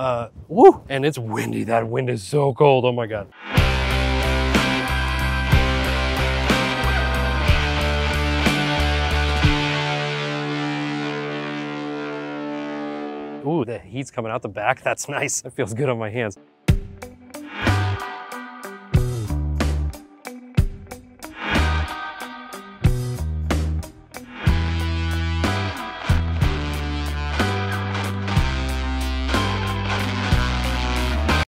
Uh, woo! And it's windy. That wind is so cold. Oh my God. Ooh, the heat's coming out the back. That's nice. It feels good on my hands.